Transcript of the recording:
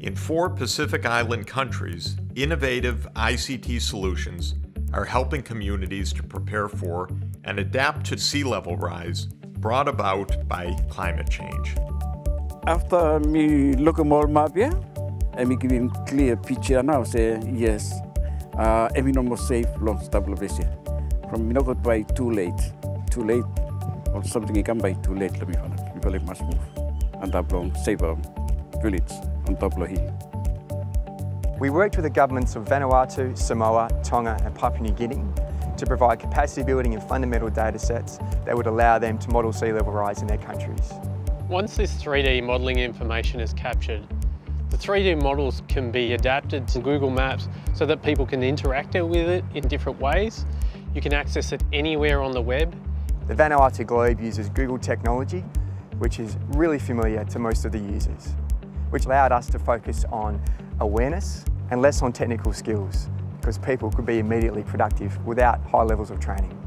In four Pacific Island countries, innovative ICT solutions are helping communities to prepare for and adapt to sea level rise brought about by climate change. After me look at more map, yeah, and me giving clear picture now, say yes, uh, and me no more safe long stable base. From me not got by too late, too late, or something can buy too late. Let me it. People must move, and that long saver village on top hill. We worked with the governments of Vanuatu, Samoa, Tonga and Papua New Guinea to provide capacity building and fundamental data sets that would allow them to model sea level rise in their countries. Once this 3D modelling information is captured, the 3D models can be adapted to Google Maps so that people can interact with it in different ways. You can access it anywhere on the web. The Vanuatu Globe uses Google technology, which is really familiar to most of the users, which allowed us to focus on awareness and less on technical skills because people could be immediately productive without high levels of training.